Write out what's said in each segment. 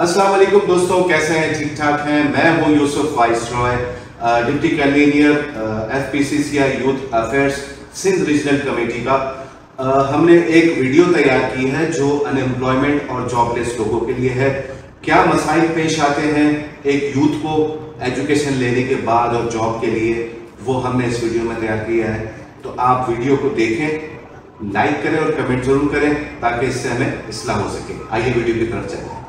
अस्सलाम वालेकुम दोस्तों, कैसे हैं? ठीक ठाक हैं। मैं हूँ Yusuf vice Roy deputy convener F P C C I youth affairs, Sindh regional committee का। हमने एक वीडियो तैयार की है जो अनएम्प्लॉयमेंट और जॉबलेस लोगों के लिए है। क्या मसाइल पेश आते हैं एक यूथ को एजुकेशन लेने के बाद और जॉब के लिए? वो हमने इस वीडियो में तैयार किया है। तो आप वीडियो को देखें, लाइक करें और कमेंट ज़रूर करें ताकि इससे हमें इसलाह हो सके। आइए वीडियो की तरफ़ चलें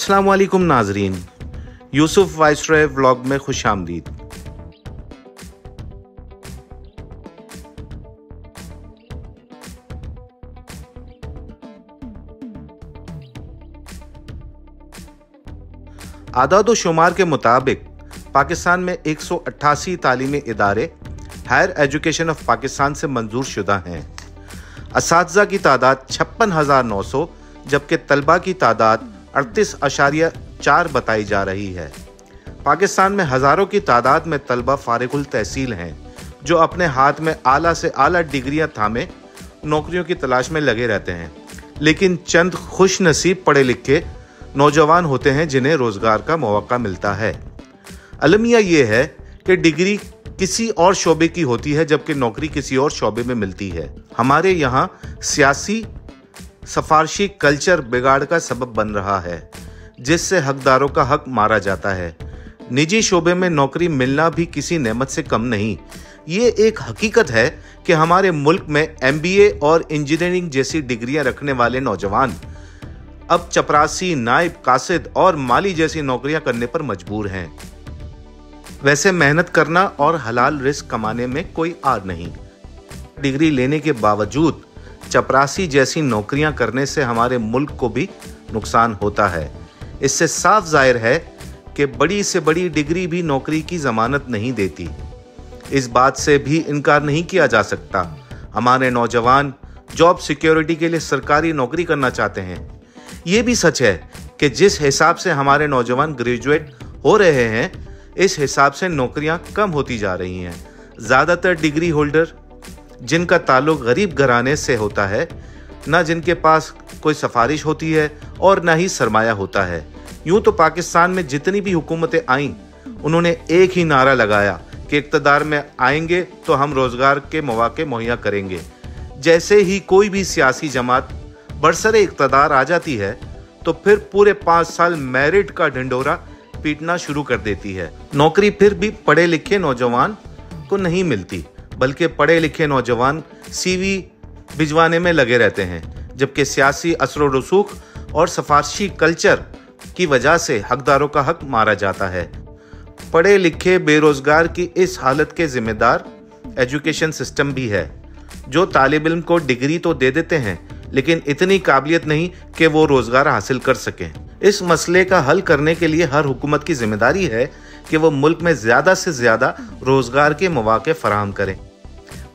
असलकुम नाजरीन यूसुफ वाइसरॉय व्लॉग में खुश आमदीद आदाद शुमार के मुताबिक, पाकिस्तान में एक सौ अट्ठासी तालीमी इदारे हायर एजुकेशन ऑफ़ पाकिस्तान से मंजूर शुदा हैं। इस की तादाद छप्पन हज़ार नौ सौ, जबकि तलबा की तादाद अड़तीस अशारिया चार बताई जा रही है। पाकिस्तान में हज़ारों की तादाद में तलबा फारिकुल तहसील हैं, जो अपने हाथ में आला से आला डिग्रियाँ थामे, नौकरियों की तलाश में लगे रहते हैं। लेकिन चंद खुश नसीब पढ़े लिखे नौजवान होते हैं जिन्हें रोज़गार का मौका मिलता है। अलमिया ये है कि डिग्री किसी और शोबे की होती है, जबकि नौकरी किसी और शोबे में मिलती है। हमारे यहाँ सियासी सफारशी कल्चर बिगाड़ का सबब बन रहा है, जिससे हकदारों का हक मारा जाता है। निजी शोबे में नौकरी मिलना भी किसी नेमत से कम नहीं। ये एक हकीकत है कि हमारे मुल्क में एमबीए और इंजीनियरिंग जैसी डिग्रियाँ रखने वाले नौजवान, अब चपरासी, नायब, कासिद और माली जैसी नौकरियाँ करने पर मजबूर हैं। वैसे मेहनत करना और हलाल रिस्क कमाने में कोई आर नहीं। डिग्री लेने के बावजूद चपरासी जैसी नौकरियाँ करने से हमारे मुल्क को भी नुकसान होता है। इससे साफ़ ज़ाहिर है कि बड़ी से बड़ी डिग्री भी नौकरी की जमानत नहीं देती। इस बात से भी इनकार नहीं किया जा सकता। हमारे नौजवान जॉब सिक्योरिटी के लिए सरकारी नौकरी करना चाहते हैं। ये भी सच है कि जिस हिसाब से हमारे नौजवान ग्रेजुएट हो रहे हैं, इस हिसाब से नौकरियाँ कम होती जा रही हैं। ज़्यादातर डिग्री होल्डर जिनका ताल्लुक गरीब घराने से होता है, ना जिनके पास कोई सफारिश होती है और न ही सरमाया होता है। यूँ तो पाकिस्तान में जितनी भी हुकूमतें आईं, उन्होंने एक ही नारा लगाया कि इकतदार में आएँगे तो हम रोज़गार के मौाक़े मुहैया करेंगे। जैसे ही कोई भी सियासी जमात बरसर इकतदार आ जाती है तो फिर पूरे पाँच साल मेरिट का ढिंडोरा पीटना शुरू कर देती है। नौकरी फिर भी पढ़े लिखे नौजवान को नहीं मिलती। बल्कि पढ़े लिखे नौजवान सीवी भिजवाने में लगे रहते हैं, जबकि सियासी असर रसूख और सफारशी कल्चर की वजह से हकदारों का हक मारा जाता है। पढ़े लिखे बेरोजगार की इस हालत के जिम्मेदार एजुकेशन सिस्टम भी है। जो तालब इम को डिग्री तो दे देते हैं, लेकिन इतनी काबिलियत नहीं कि वो रोज़गार हासिल कर सकें। इस मसले का हल करने के लिए हर हुकूमत की ज़िम्मेदारी है कि वो मुल्क में ज़्यादा से ज़्यादा रोज़गार के मौाक़े फराहम करें।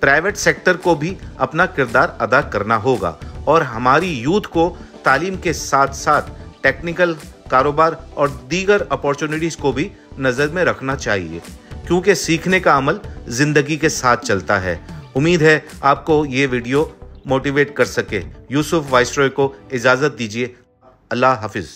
प्राइवेट सेक्टर को भी अपना किरदार अदा करना होगा और हमारी यूथ को तालीम के साथ साथ टेक्निकल कारोबार और दीगर अपॉर्चुनिटीज़ को भी नज़र में रखना चाहिए, क्योंकि सीखने का अमल ज़िंदगी के साथ चलता है। उम्मीद है आपको ये वीडियो मोटिवेट कर सके। यूसुफ वाइसरॉय को इजाज़त दीजिए। अल्लाह हाफिज़।